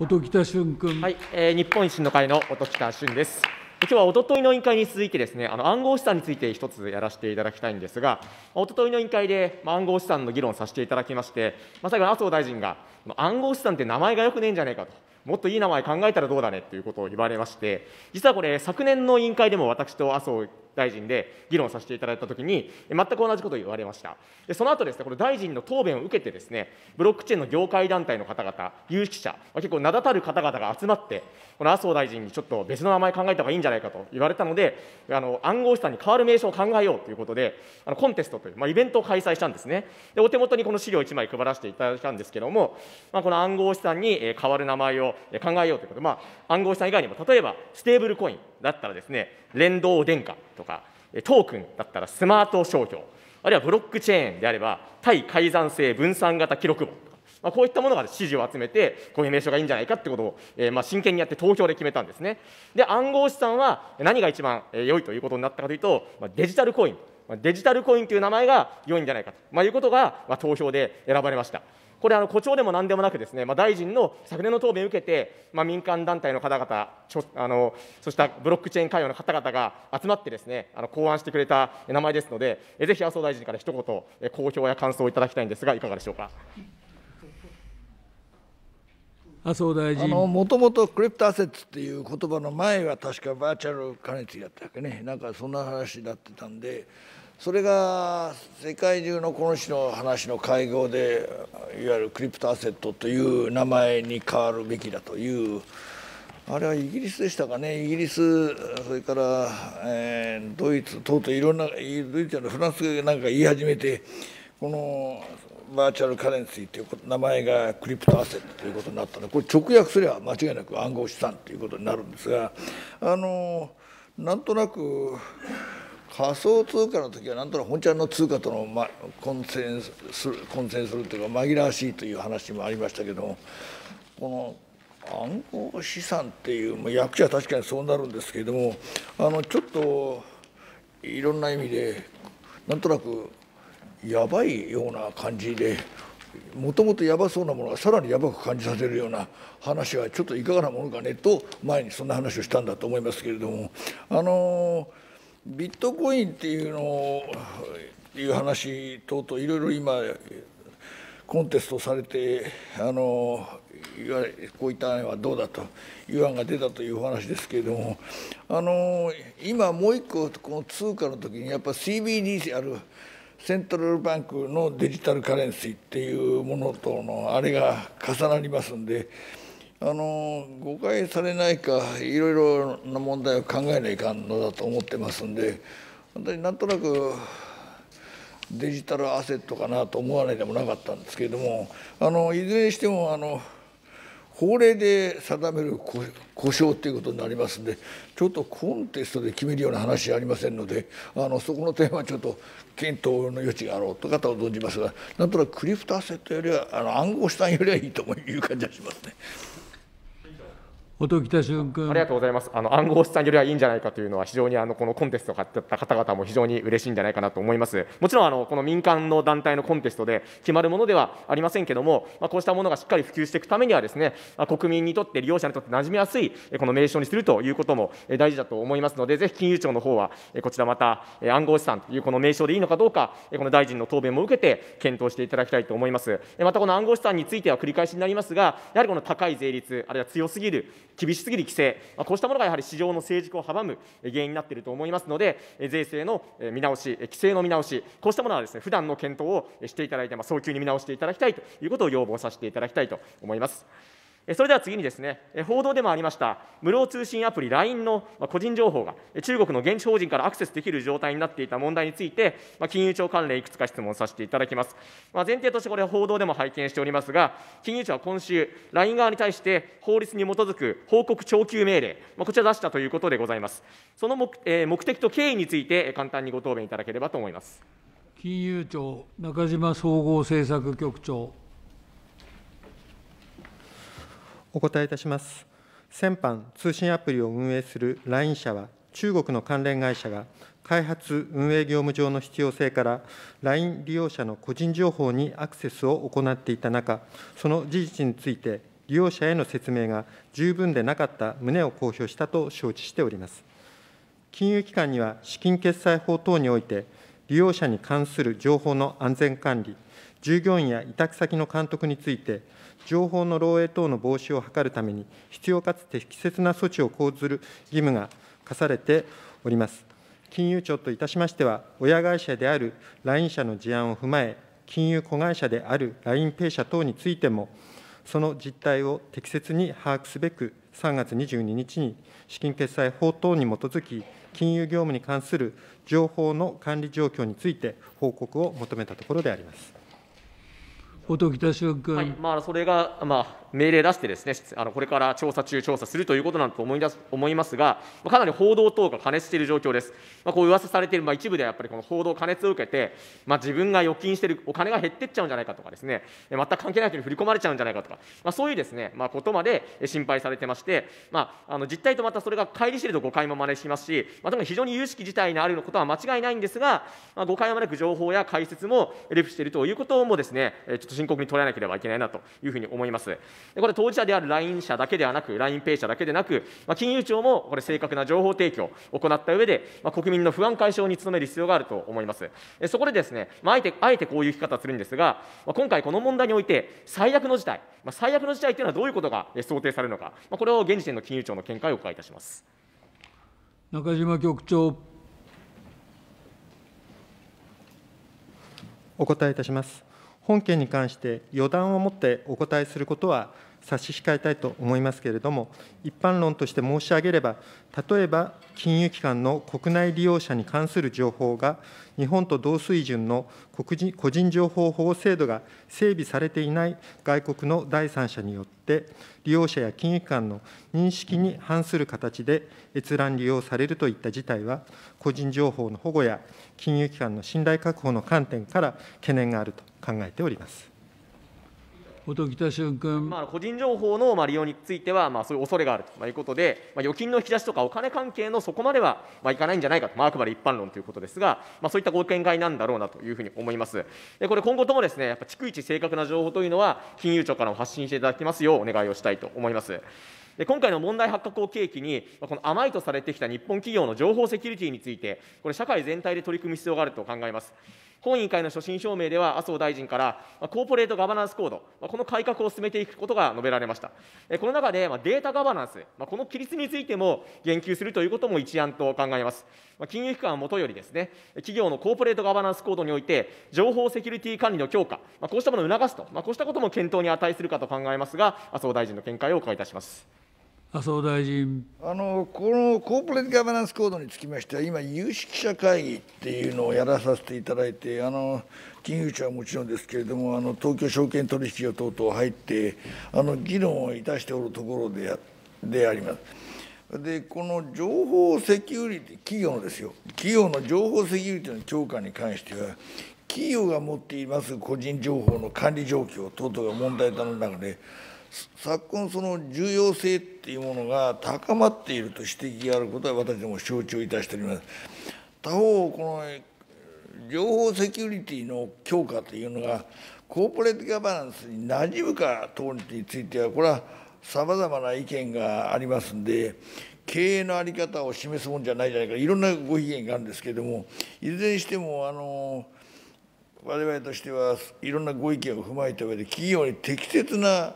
音喜多駿君。はい、えー、日本維新の会の音喜多駿です。今日はおとといの委員会に続いてですね、あの暗号資産について一つやらせていただきたいんですが、おとといの委員会で、まあ、暗号資産の議論させていただきまして、まあ、最後、麻生大臣が、暗号資産って名前がよくねえんじゃねえかと。もっといい名前考えたらどうだねということを言われまして、実はこれ、昨年の委員会でも私と麻生大臣で議論させていただいたときに、全く同じことを言われました。でその後ですね、これ大臣の答弁を受けてですね、ブロックチェーンの業界団体の方々、有識者、結構名だたる方々が集まって、この麻生大臣にちょっと別の名前考えた方がいいんじゃないかと言われたので、あの暗号資産に代わる名称を考えようということで、あのコンテストという、まあ、イベントを開催したんですね。で、お手元にこの資料1枚配らせていただいたんですけれども、まあ、この暗号資産に代わる名前を考えようということで、まあ、暗号資産以外にも、例えばステーブルコインだったらですね、連動電化とか、トークンだったらスマート商標、あるいはブロックチェーンであれば、対改ざん性分散型記録簿とかまあ、こういったものが支持を集めて、こういう名称がいいんじゃないかってことを、えー、まあ真剣にやって投票で決めたんですね。で、暗号資産は何が一番良いということになったかというと、まあ、デジタルコイン、デジタルコインという名前が良いんじゃないかと、まあ、いうことが、まあ、投票で選ばれました。これ、あの誇張でもなんでもなくですね、まあ、大臣の昨年の答弁を受けて、まあ、民間団体の方々、ちょあのそうしたブロックチェーン関与の方々が集まってですね、あの考案してくれた名前ですので、ぜひ麻生大臣から一言、公表や感想をいただきたいんですが、いかがでしょうか？麻生大臣もともとクリプトアセッツっていう言葉の前は確かバーチャルカレンシーだったわけねなんかそんな話になってたんでそれが世界中のこの種の話の会合でいわゆるクリプトアセットという名前に変わるべきだというあれはイギリスでしたかね。イギリスそれから、えー、ドイツ等々いろんなドイツやフランスなんか言い始めてこのバーチャルカレンシーという名前がクリプトアセットということになったのでこれ直訳すれば間違いなく暗号資産ということになるんですがあのなんとなく仮想通貨の時はなんとなく本ちゃんの通貨との、ま、混戦する混戦するというか紛らわしいという話もありましたけどもこの暗号資産っていうま、役者は確かにそうなるんですけれどもあのちょっといろんな意味でなんとなくやばいような感じでもともとやばそうなものがさらにやばく感じさせるような話はちょっといかがなものかねと前にそんな話をしたんだと思いますけれどもあのビットコインっていうのをいう話等々いろいろ今コンテストされてあのいわれこういった案はどうだという案が出たというお話ですけれどもあの今もう一個この通貨の時にやっぱ CBDC あるセントラルバンクのデジタルカレンシーっていうものとのあれが重なりますんであの誤解されないかいろいろな問題を考えないかんのだと思ってますんで本当になんとなくデジタルアセットかなと思わないでもなかったんですけれどもあのいずれにしてもあの法令で定める故障ということになりますんでちょっとコンテストで決めるような話はありませんのであのそこの点はちょっと検討の余地があろうと方を存じますがなんとなくクリプトアセットよりはあの暗号資産よりはいいという感じがしますね。音喜多俊君ありがとうございます。あの暗号資産よりはいいんじゃないかというのは、非常にあのこのコンテストを買った方々も非常に嬉しいんじゃないかなと思います。もちろんあのこの民間の団体のコンテストで決まるものではありませんけども、まあ、こうしたものがしっかり普及していくためにはですね、まあ、国民にとって、利用者にとって馴染みやすいこの名称にするということも大事だと思いますので、ぜひ金融庁の方は、こちらまた暗号資産というこの名称でいいのかどうか、この大臣の答弁も受けて検討していただきたいと思います。またこの暗号資産については繰り返しになりますが、やはりこの高い税率、あるいは強すぎる、厳しすぎる規制、まこうしたものがやはり市場の成熟を阻む原因になっていると思いますので、税制の見直し、規制の見直し、こうしたものはですね、普段の検討をしていただいて、ま早急に見直していただきたいということを要望させていただきたいと思います。それでは次にですね、報道でもありました、無料通信アプリ LINE の個人情報が中国の現地法人からアクセスできる状態になっていた問題について、金融庁関連いくつか質問させていただきます。ま前提としてこれは報道でも拝見しておりますが、金融庁は今週、LINE 側に対して法律に基づく報告徴求命令、まこちら出したということでございます。その目,、え目的と経緯について簡単にご答弁いただければと思います。金融庁中島総合政策局長。お答えいたします。先般、通信アプリを運営する LINE 社は、中国の関連会社が開発・運営業務上の必要性から、LINE 利用者の個人情報にアクセスを行っていた中、その事実について、利用者への説明が十分でなかった旨を公表したと承知しております。金融機関には資金決済法等において、利用者に関する情報の安全管理、従業員や委託先の監督について、情報の漏洩等の防止を図るために、必要かつ適切な措置を講ずる義務が課されております。金融庁といたしましては、親会社である LINE 社の事案を踏まえ、金融子会社である LINEPay 社等についても、その実態を適切に把握すべく、3月22日に資金決済法等に基づき、金融業務に関する情報の管理状況について報告を求めたところであります。音喜多修君、はい。まあ、それが、まあ、命令出してです、ね、あのこれから調査中、調査するということなんだと思い出す思いますが、かなり報道等が過熱している状況です。まあ、こう噂されている、まあ、一部ではやっぱりこの報道、過熱を受けて、まあ、自分が預金しているお金が減っていっちゃうんじゃないかとかですね、全く関係ない人に振り込まれちゃうんじゃないかとか、まあ、そういうですね、まあ、ことまで心配されてまして、まあ、あの実態とまたそれが乖離していると誤解も招きますし、まあ、非常に有識自体にあることは間違いないんですが、まあ、誤解を招く情報や解説もレプしているということもですね、ちょっと深刻に捉えなければいけないなというふうに思います。でこれ当事者である LINE 社だけではなく、LINEPay 社だけでなく、まあ、金融庁もこれ正確な情報提供を行った上で、まあ、国民の不安解消に努める必要があると思います。そこでですね、まあ、あえてあえてこういう聞き方をするんですが、まあ、今回この問題において最悪の事態、まあ、最悪の事態というのはどういうことが想定されるのか、まあ、これを現時点の金融庁の見解をお伺いいたします。中島局長。お答えいたします。本件に関して予断を持ってお答えすることは差し控えたいと思いますけれども、一般論として申し上げれば、例えば金融機関の国内利用者に関する情報が、日本と同水準の個人情報保護制度が整備されていない外国の第三者によって、利用者や金融機関の認識に反する形で閲覧利用されるといった事態は、個人情報の保護や金融機関の信頼確保の観点から懸念があると考えております。音喜多駿君、まあ、個人情報のまあ利用については、まあ、そういう恐れがあるということで、まあ、預金の引き出しとかお金関係のそこまでは、まあ、いかないんじゃないかと、まあ、あくまで一般論ということですが、まあ、そういったご見解なんだろうなというふうに思います。でこれ、今後ともですね、やっぱ逐一正確な情報というのは、金融庁からも発信していただきますようお願いをしたいと思います。で今回の問題発覚を契機に、この甘いとされてきた日本企業の情報セキュリティについて、これ、社会全体で取り組む必要があると考えます。本委員会の所信表明では、麻生大臣から、コーポレートガバナンスコード、この改革を進めていくことが述べられました。この中で、データガバナンス、この規律についても言及するということも一案と考えます。金融機関はもとよりですね、企業のコーポレートガバナンスコードにおいて、情報セキュリティ管理の強化、こうしたものを促すと、こうしたことも検討に値するかと考えますが、麻生大臣の見解をお伺いいたします。麻生大臣あのこのコーポレートガバナンスコードにつきましては、今、有識者会議っていうのをやらさせていただいて、あの金融庁はもちろんですけれども、あの東京証券取引所等々入って、あの議論をいたしておるところでやであります。で、この情報セキュリティ、企業のですよ、企業の情報セキュリティの強化に関しては、企業が持っています個人情報の管理状況等々が問題となる中で、昨今その重要性っていうものが高まっていると指摘があることは私ども承知をいたしております。他方この情報セキュリティの強化というのがコーポレートガバナンスに馴染むか等についてはこれはさまざまな意見がありますんで経営の在り方を示すもんじゃないじゃないかいろんなご意見があるんですけれどもいずれにしてもあの我々としてはいろんなご意見を踏まえた上で企業に適切な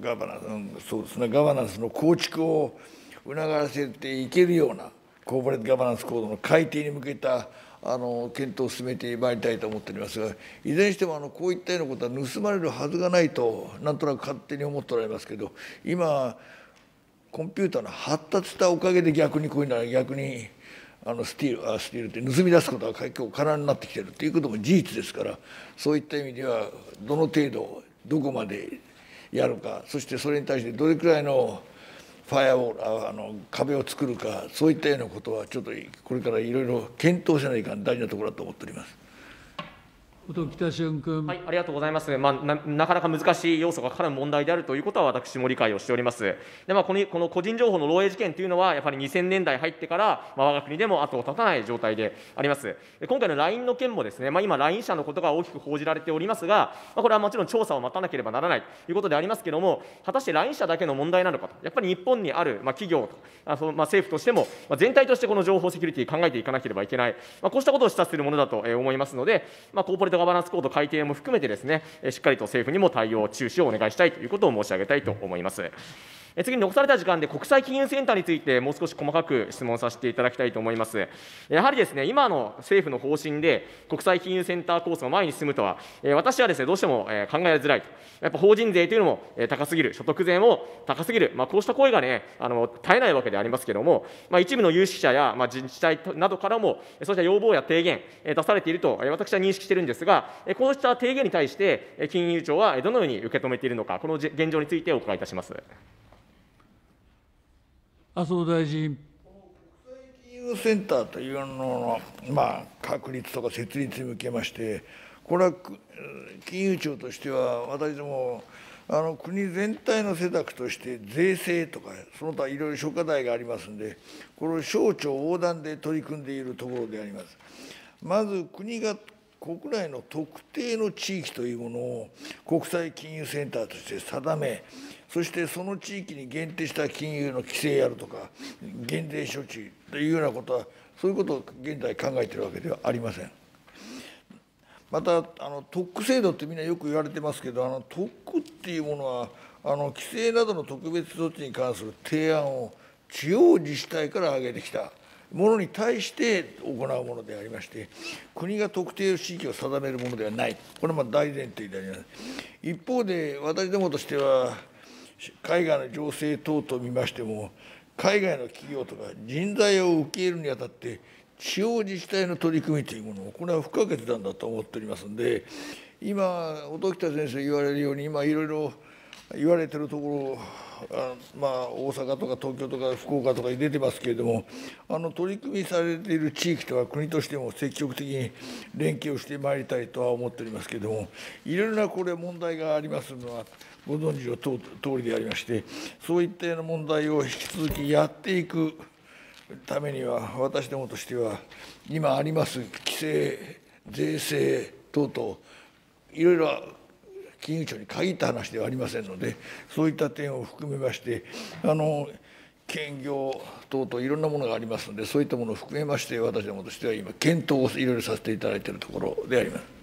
ガバナンスそうですねガバナンスの構築を促らせていけるようなコーポレートガバナンスコードの改定に向けたあの検討を進めてまいりたいと思っておりますがいずれにしてもあのこういったようなことは盗まれるはずがないとなんとなく勝手に思っておられますけど今コンピューターの発達したおかげで逆にこういうのは逆にあのスティールあスティールって盗み出すことが結構可能になってきてるということも事実ですからそういった意味ではどの程度どこまでやるかそしてそれに対してどれくらいのファイアウォーあの壁を作るかそういったようなことはちょっとこれからいろいろ検討しないかん大事なところだと思っております。音喜多俊君。はい、ありがとうございます。まあ、ななかなか難しい要素が絡む問題であるということは私も理解をしております。で、まあ、このこの個人情報の漏洩事件というのは、やっぱり2000年代入ってから、まあ、我が国でも後を絶たない状態であります。今回の LINE の件もですね、まあ、今、LINE 社のことが大きく報じられておりますが、まあ、これはもちろん調査を待たなければならないということでありますけれども、果たして LINE 社だけの問題なのかと、やっぱり日本にある、まあ、企業とあそのまあ、政府としても、まあ、全体としてこの情報セキュリティ考えていかなければいけない、まあ、こうしたことを示唆するものだと思いますので、まあ、コーポレトガバナンスコード改定も含めてですね、しっかりと政府にも対応、注視をお願いしたいということを申し上げたいと思います。次に残された時間で国際金融センターについてもう少し細かく質問させていただきたいと思います。やはりですね、今の政府の方針で国際金融センター構想が前に進むとは、私はですね、どうしても考えづらいと。やっぱ法人税というのも高すぎる、所得税も高すぎる、まあ、こうした声がね、あの絶えないわけでありますけれども、まあ、一部の有識者や、まあ、自治体などからも、そうした要望や提言、出されていると、私は認識しているんですが、こうした提言に対して、金融庁はどのように受け止めているのか、この現状についてお伺いいたします。麻生大臣。金融センターというのの、まあ、確立とか設立に向けまして、これは金融庁としては、私ども、あの国全体の施策として、税制とか、その他いろいろ諸課題がありますんで、これを省庁横断で取り組んでいるところであります。まず国が国内の特定の地域というものを国際金融センターとして定め、そしてその地域に限定した金融の規制やるとか、減税処置というようなことは、そういうことを現在考えてるわけではありません。またあの特区制度ってみんなよく言われてますけどあの特区っていうものはあの規制などの特別措置に関する提案を地方自治体から挙げてきたものに対して行うものでありまして国が特定地域を定めるものではない。これは大前提であります。一方で私どもとしては海外の情勢等々見ましても海外の企業とか人材を受け入れるにあたって地方自治体の取り組みというものをこれは不可欠なんだと思っておりますので今音喜多先生言われるように今いろいろ言われてるところあまあ大阪とか東京とか福岡とかに出てますけれどもあの取り組みされている地域とは国としても積極的に連携をしてまいりたいとは思っておりますけれどもいろいろなこれ問題がありますのはご存知のと通りでありましてそういったような問題を引き続きやっていくためには私どもとしては今あります規制税制等々いろいろ金融庁に限った話ではありませんのでそういった点を含めましてあの兼業等々いろんなものがありますのでそういったものを含めまして私どもとしては今検討をいろいろさせていただいているところであります。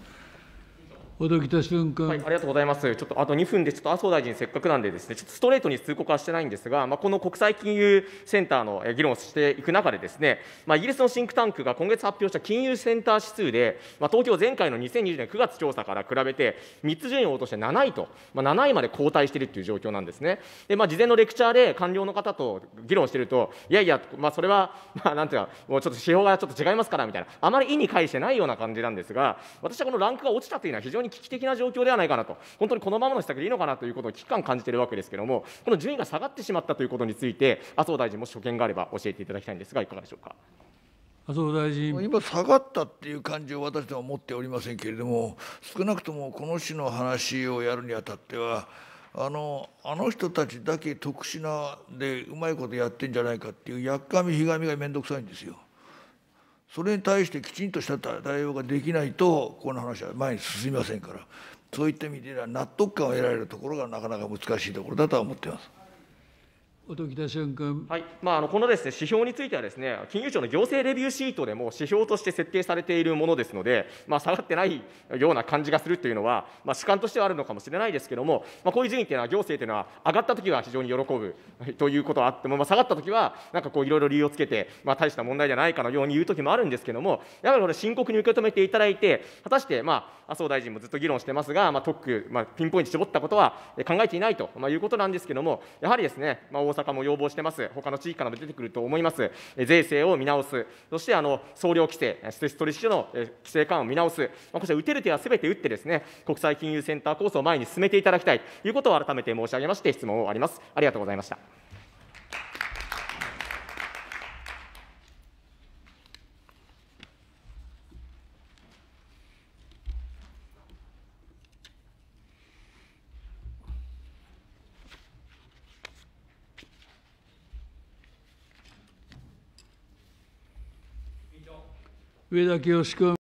音喜多俊君。はい、ありがとうございます。ちょっとあと2分で、ちょっと麻生大臣、せっかくなんでですね、ちょっとストレートに通告はしてないんですが、まあ、この国際金融センターのえ議論をしていく中でですね、まあ、イギリスのシンクタンクが今月発表した金融センター指数で、まあ、東京前回の2020年9月調査から比べて、3つ順位を落として7位と、まあ、7位まで後退しているという状況なんですね。で、まあ、事前のレクチャーで官僚の方と議論していると、いやいや、まあ、それは、まあ、なんていうか、もうちょっと指標がちょっと違いますからみたいな、あまり意に介してないような感じなんですが、私はこのランクが落ちたというのは非常に危機的な状況ではないかなと、本当にこのままの施策でいいのかなということを危機感を感じているわけですけれども、この順位が下がってしまったということについて、麻生大臣、もし所見があれば教えていただきたいんですが、いかがでしょうか？麻生大臣。今下がったっていう感じを私どもは持っておりませんけれども少なくともこの種の話をやるにあたってはあのあの人たちだけ特殊なでうまいことやってんじゃないかっていうやっかみひがみが面倒くさいんですよ。それに対してきちんとした対応ができないとこの話は前に進みませんからそういった意味では納得感を得られるところがなかなか難しいところだとは思っています。音喜多俊君。はいまあ、あのこのです、ね、指標についてはです、ね、金融庁の行政レビューシートでも指標として設定されているものですので、まあ、下がってないような感じがするというのは、まあ、主観としてはあるのかもしれないですけれども、まあ、こういう順位というのは、行政というのは、上がったときは非常に喜ぶということはあっても、まあ、下がったときは、なんかこう、いろいろ理由をつけて、まあ、大した問題じゃないかのように言うときもあるんですけれども、やはりこれ、深刻に受け止めていただいて、果たして、まあ、麻生大臣もずっと議論してますが、まあ、特区、まあ、ピンポイント絞ったことは考えていないと、いうことなんですけれども、やはりですね、まあ、大阪も要望してます。他の地域からも出てくると思います。税制を見直す。そして、あの、総量規制、施設取引所の規制緩和を見直す。まあ、こちら打てる手はすべて打ってですね、国際金融センター構想を前に進めていただきたいということを改めて申し上げまして、質問を終わります。ありがとうございました。上田清君。